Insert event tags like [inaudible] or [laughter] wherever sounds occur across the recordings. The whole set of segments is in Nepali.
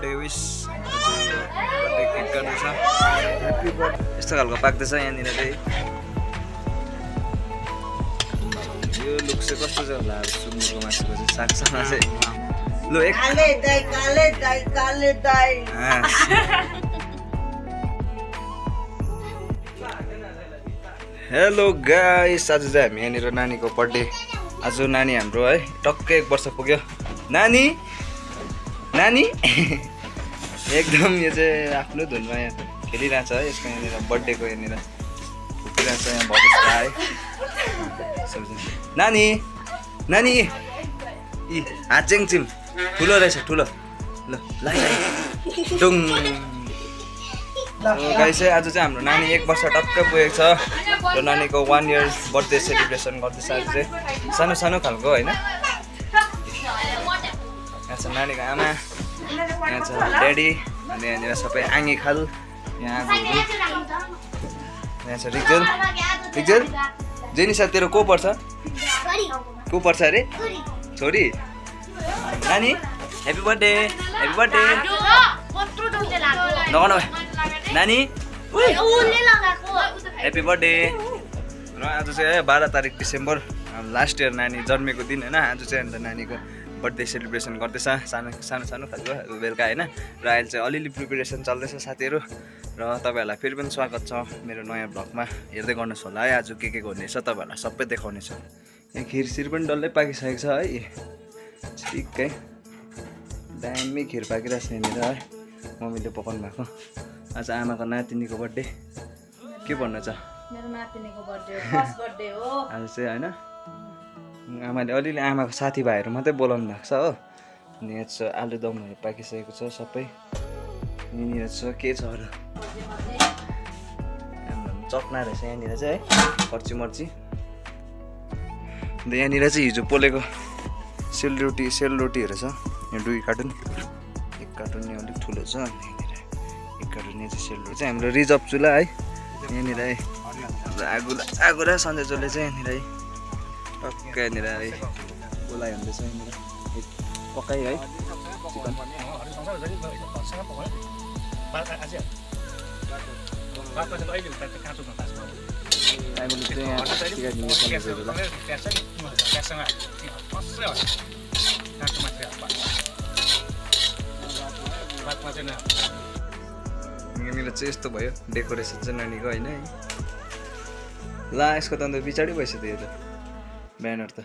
बर्थडे विस बर्थडे केक गर्दैछ यस्तो खालको पाक्दैछ यहाँनिर चाहिँ। यो लुक चाहिँ कस्तो चाहिँ होला अब सुँगुरको मासुको चाहिँ? सागसँग चाहिँ। लु एक। हेलो गाइस आज चाहिँ हामी यहाँनिर नानीको बर्थडे आज नानी हाम्रो है टक्कै एक वर्ष पुग्यो। नानी! नानी? [laughs] एकदम यो चाहिँ आफ्नो धुनमा यहाँ खेलिरहेछ है यसको यहाँनिर बर्थडेको यहाँनिर फुकिरहेछ यहाँ भविष भाइ। सबैजना। नानी नानी इ हाचेङ चिम ठुलो रहेछ ठुलो। ल लाइ डुङ। गाई चाहिँ आज चाहिँ हाम्रो नानी एक वर्ष टक्कै पुगेको छ। र नानीको वान इयर बर्थडे सेलिब्रेसन गर्दैछ आज चाहिँ। सानो सानो खालको होइन? नानीको आमा। यहाँ छ ड्याडी अनि यहाँनिर सबै आङ्गी खाल यहाँ यहाँ छ रिक्जेल। रिक्जेल जेनिसा तेरो को पर्छ? को पर्छ अरे? छोरी। नानी ह्याप्पी बर्थडे ह्याप्पी बर्थडे भाइ नानी ह्याप्पी बर्थडे र आज चाहिँ है बाह्र तारिक डिसेम्बर लास्ट इयर नानी जन्मेको दिन होइन आज चाहिँ अन्त नानीको बर्थडे सेलिब्रेसन गर्दैछ। सानो सानो सानो खालको बेलुका होइन? र अहिले चाहिँ अलिअलि प्रिपेरेसन चल्दैछ साथीहरू। र तपाईँहरूलाई फेरि पनि स्वागत छ मेरो नयाँ ब्लगमा। हेर्दै गर्नुहोस् होला है आज के के गर्नेछ तपाईँहरूलाई सबै देखाउनेछु। यहाँ खिरसिर पनि डल्लै पाकिसकेको छ है। ठिकै। दामी खिर पाकिरहेको छ यहाँनिर है। मम्मीले पकाउनु भएको। आज आमाको नातिनीको बर्थडे। के भन्नु छ मेरो नातिनीको बर्थडे बर्थडे हो। आज चाहिँ होइन? आमाले अलिअलि आमाको साथीभाइहरू मात्रै बोलाउनु भएको छ हो। अनि यहाँ छ आलुदमहरू पाकिसकेको छ सबै। यहाँनिर छ के छ अरू? चक्ना रहेछ यहाँनिर चाहिँ है फर्ची मर्ची। अन्त यहाँनिर चाहिँ हिजो पोलेको सेलरोटी सेलरोटीहरू छ। यहाँ दुई कार्टुन एक कार्टुन यहाँ अलिक ठुलो छ। अनि यहाँनिर एक कार्टुन यहाँ चाहिँ सेलरोटी चाहिँ हाम्रो रिजर्भ चुल्हा है यहाँनिर है। आगो आगो र सन्देशले चाहिँ यहाँनिर है टक्कै यहाँनिर है बोलाइ हुँदैछ यहाँनिर पकाइ है चिकन यहाँनिर चाहिँ यस्तो भयो डेकोरेसन चाहिँ नानीको होइन है ला यसको त अन्त पछाडि भइसक्यो यो त ब्यानर त.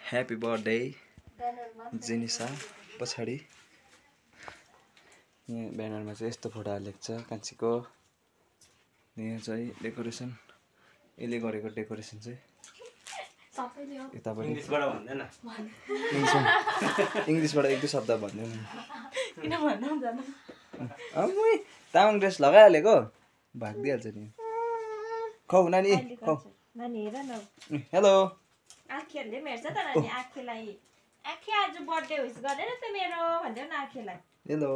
ह्याप्पी बर्थडे जेनिसा पछाडि। यहाँ ब्यानरमा चाहिँ यस्तो फोटो हालेको छ कान्छीको। यहाँ चाहिँ डेकोरेसन यसले गरेको डेकोरेसन चाहिँ। यता पनि इङ्ग्लिसमा इङ्ग्लिसबाट एक दुई शब्द भनिदिउँ न किन भन्नु जानु अम्मै तामाङ ड्रेस लगाइहालेको? भाग दिइहाल्छ नि। खौ नानी खौ। नानी हेर न हेलो आँखीहरूले पनि हेर्छ त नानी आँखेलाई आँखे आज बर्थडे विस गरेर त मेरो भनिदेऊ न आँखेलाई हेलो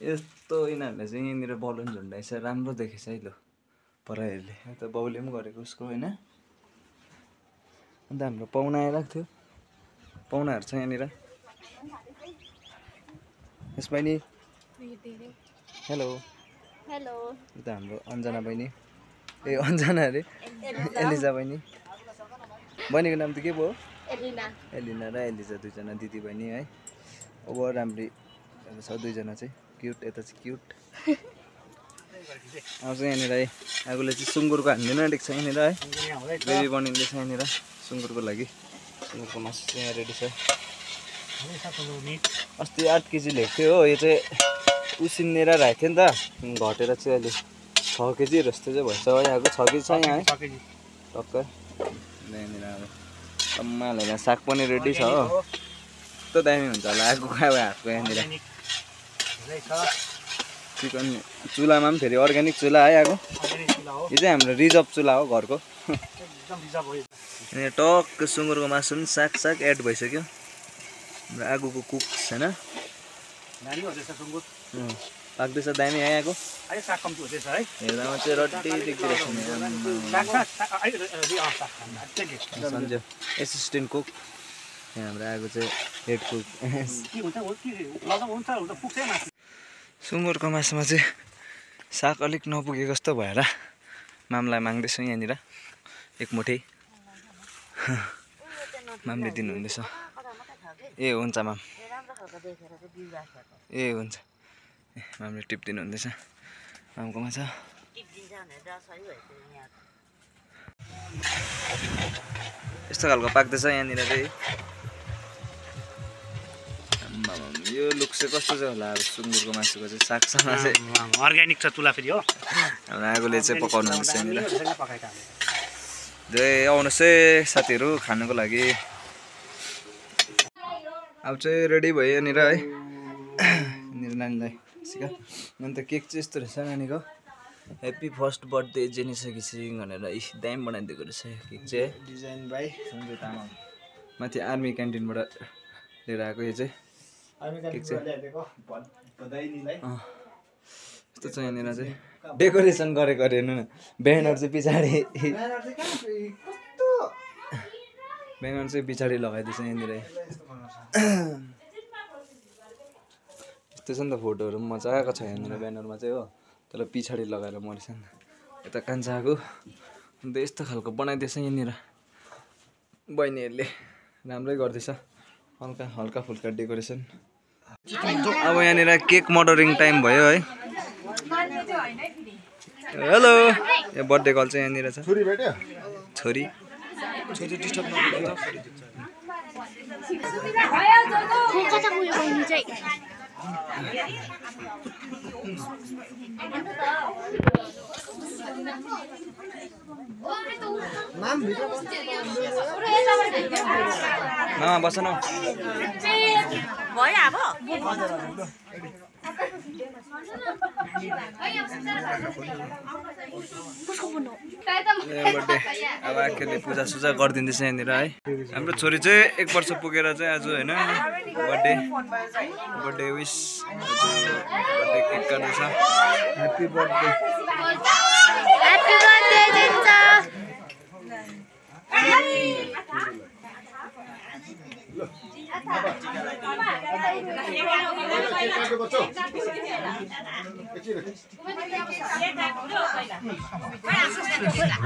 यस्तो यिनीहरूले चाहिँ यहाँनिर बलुन झुन्डाएछ राम्रो देखेछ है लु पराइहरूले अन्त बाउले पनि गरेको उसको होइन अन्त हाम्रो पाहुना आइरहेको थियो पाहुनाहरू छ यहाँनिर यस बहिनी हेलो हेलो त हाम्रो अञ्जना बहिनी ए अञ्जना अरे? एलिजा। बहिनी। बहिनीको नाम त के भयो एलिना। एलिना र एलिजा दुईजना दिदी बहिनी है। अब राम्री छ दुईजना चाहिँ। क्युट यता चाहिँ क्युट। [laughs] आउँछ यहाँनिर है। आगोले चाहिँ सुँगुरको हानिदिनु आँटेको छ यहाँनिर है। ग्रेभी बनिँदैछ यहाँनिर सुँगुरको लागि। सुँगुरको मासु चाहिँ यहाँ रेडी छ। अस्ति आठ केजी ल्याएको थियो हो। यो चाहिँ उसिनेर राखेको थियो नि त। घटेर चाहिँ अहिले छ केजी जस्तो चाहिँ भएछ आएको छ केजी छ यहाँ है। टक्कै। यहाँनिर अब होइन साग पनि रेडी छ हो। कस्तो दामी हुन्छ होला आगो अब हातको यहाँनिर। चिकन चुलामा पनि फेरि अर्ग्यानिक चुला है आगो। यो चाहिँ हाम्रो रिजर्भ चुला हो घरको। यहाँ टक्क सुँगुरको मासु पनि साग साग एड भइसक्यो। हाम्रो आगोको कुक छैन पाक्दैछ दामी है आगो हेर्दामा चाहिँ रड्डी देख्दो रहेछ एसिस्टेन्ट कुक यहाँ हाम्रो आएको चाहिँ हेड कुक सुँगुरको मासुमा चाहिँ साग अलिक नपुगे जस्तो भएर मामलाई माग्दैछु यहाँनिर। एक मुठै मामले दिनुहुँदैछ। ए हुन्छ माम। ए हुन्छ। मामले टिप दिनुहुँदैछ। मामको माछा यस्तो खालको पाक्दैछ यहाँनिर चाहिँ। यो लुक चाहिँ कस्तो चाहिँ होला? अब सुँगुरको मासुको चाहिँ सागसँग चाहिँ। अर्ग्यानिक छ चुला फेरि हो। हाम्रो आगोले चाहिँ पकाउनु हुन्छ यहाँनिर जय आउनुहोस् है साथीहरू खानुको लागि। अब चाहिँ रेडी भयो यहाँनिर है। [coughs] यहाँनिर नानीलाई। सिका अन्त केक चाहिँ यस्तो रहेछ नानीको ह्याप्पी फर्स्ट बर्थडे जेनिसा घिसिङ भनेर। दाम बनाइदिएको रहेछ केक चाहिँ। Design by Sanjay Tamang. माथि आर्मी क्यान्टिनबाट लिएर आएको यो चाहिँ। केक चाहिँ। यस्तो छ यहाँनिर चाहिँ। डेकोरेसन गरेको अरे हेर्नु न। ब्यानर चाहिँ पछाडि। ब्यानर चाहिँ पछाडि लगाइदिएछ यहाँनिर। यस्तो छ नि त फोटोहरू पनि मजाको छ यहाँनिर ब्यानरमा चाहिँ हो। तर पछाडि लगाएर मरेछ नि त यता कान्छाको अन्त यस्तो खालको बनाइदिएछ यहाँनिर। बहिनीहरूले राम्रै गर्दैछ। हल्का हल्का फुल्का डेकोरेसन। अब यहाँनिर केक मर्डरिङ टाइम भयो है। हेलो यो बर्थडे कल चाहिँ यहाँनिर छ। छोरी भेट्यो? छोरी। मामा बस न भयो अब अब आखिरले पूजा सुजा गरिदिँदैछ यहाँनिर है। हाम्रो छोरी चाहिँ एक वर्ष पुगेर चाहिँ आज होइन birthday. Birthday wish birthday cake काट्दैछ happy birthday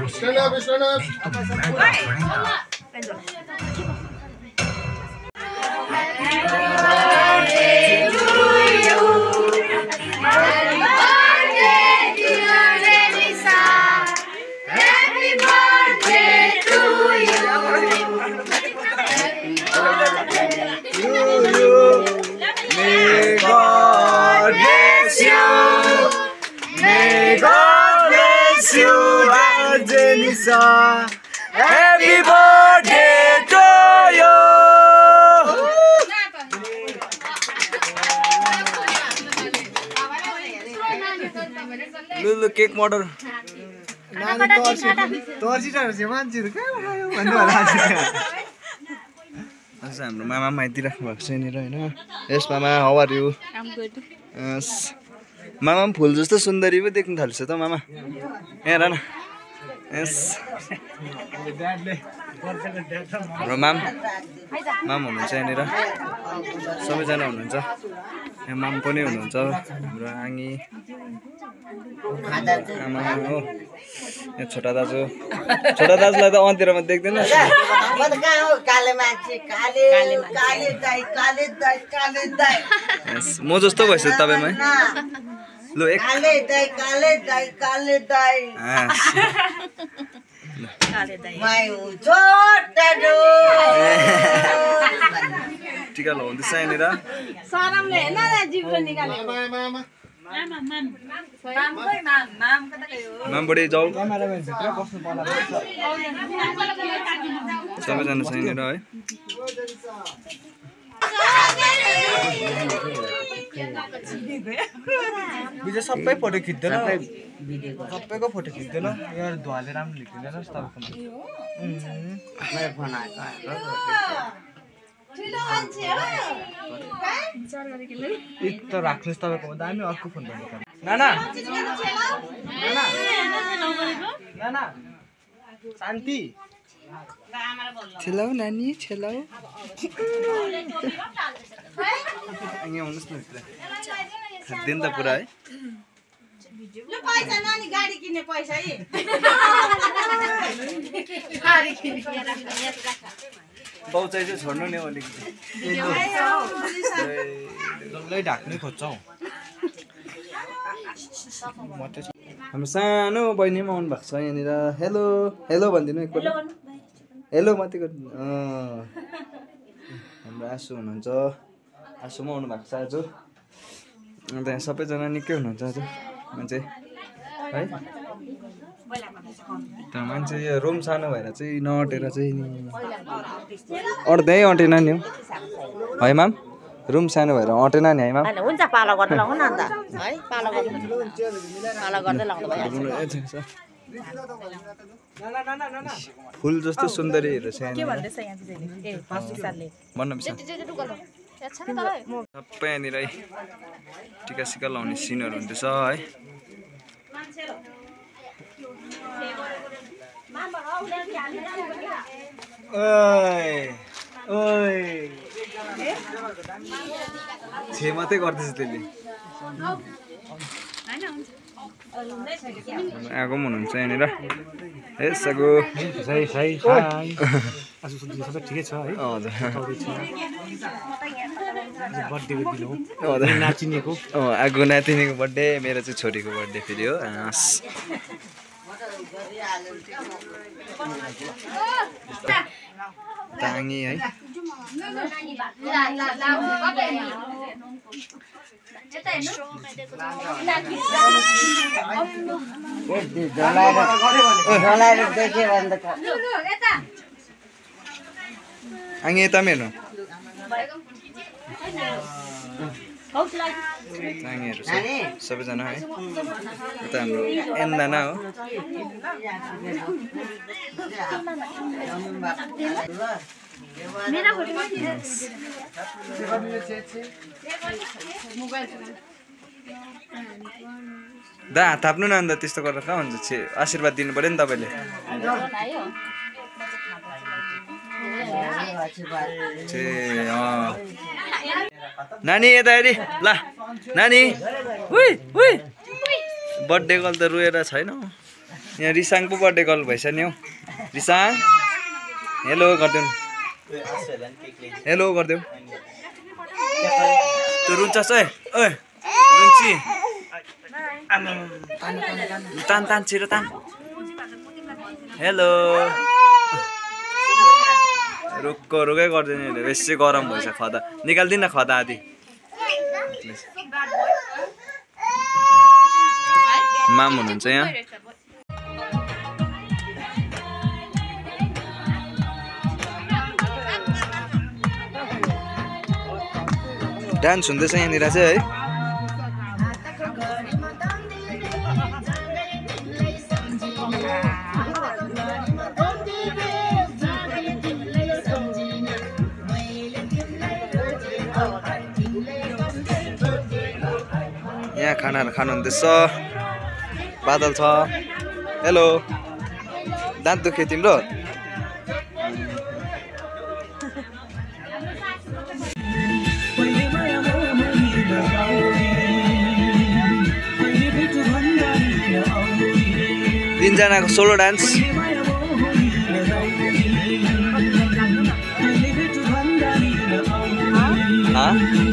بشنب بشنب लु केक मर्डर आज। हाम्रो मामा माइदिइराख्नु भएको छ यहाँनिर होइन। यस मामा हाउ आर यु मामा पनि फुल जस्तो सुन्दरी पो देख्नु थाल्छ त मामा। यहाँ हेर न। यस। हाम्रो माम माम हुनुहुन्छ यहाँनिर? सबैजना हुनुहुन्छ? यहाँ माम पनि हुनुहुन्छ हाम्रो आङ्गी आमा हो। यहाँ छोटा दाजु। छोटा दाजुलाई त अन्तिरमा देख्दैन। म त कहाँ हो काले मान्छे काले काले दाई काले दाई काले दाई। यस। म जस्तो भएछ तपाईँमा लु एक टिका लगाउँदैछ यहाँनिर। सरमले हेर्न जिब्रो निकालेको मामबडी जाऊ। सबैजना छ यहाँनिर है। [laughs] विजय सबै फोटो खिच्दैन। सबैको फोटो खिच्दैन। यो। धुवाले राम्रो एक त राख्नुहोस् तपाईँको दामी अर्को फोन भन्नु नाना। नाना। नाना। शान्ति। छेलाउ नानी छेलाउ। यहाँ आउनुहोस् न भित्र। खाँदैन त पुरा है। पैसा नानी गाडी किन्ने पैसा है बाउचाइ चाहिँ छोड्नु नि हौ अलिकति। डल्लै ढाक्नै खोज्छ। हाम्रो सानो बहिनी पनि आउनु भएको छ यहाँनिर। हेलो हेलो भनिदिनु एकपल्ट। हेलो अँ। हाम्रो आसु हुनुहुन्छ। आसु पनि आउनु भएको छ आज। अन्त यहाँ सबैजना निकै हुनुहुन्छ आज। मान्छे। है? तर मान्छे यो रुम सानो भएर चाहिँ नअटेर चाहिँ अट्दै अटेन नि हौ। है माम? रुम सानो भएर अटेन नि है माम? हुन्छ पालो गर्दै लगाउनु न अन्त। है पालो गर्नु पालो गर्दै लगाउँदा भइहाल्छ। फुल जस्तो सुन्दरीहरू छ यहाँनिर भन्न बिर्स सबै यहाँनिर है टिका सिका लाउने सिनहरू हुँदैछ है। ओइ ओइ। छे मात्रै गर्दैछ त्यसले। आएको पनि हुनुहुन्छ यहाँनिर। सगो। सबै ठिकै छ है हजुर आगो नातिनीको बर्थडे मेरो चाहिँ छोरीको बर्थडे फेरि हो। ताङी है। आङ यता पनि हेर्नु छ सबैजना है यता हाम्रो एन्दाना हो? दा हात थाप्नु न अन्त त्यस्तो गरेर कहाँ हुन्छ। छे आशीर्वाद दिनु पऱ्यो नि तपाईँले। नानी यता हेरी। ल नानी। बर्थडे कल त रोएर छैन। यहाँ रिसाङ पो बर्थडे कल भइछ नि हौ। रिसाङ हेलो गरिदेऊ हेलो गरिदेऊ त्यो रुन्छस् ओइ रुन्ची तान तान छिटो तान हेलो रुक्क रुकै गर्दैन बेसी गरम भएछ खदा। निकालिदिनु न खदा आदि। माम हुनुहुन्छ यहाँ? डान्स हुँदैछ यहाँनिर चाहिँ है। यहाँ खानाहरू खानुहुँदैछ। बादल छ। हेलो दाँत दुख्यो तिम्रो? तिनजनाको सोलो डान्स हाँ?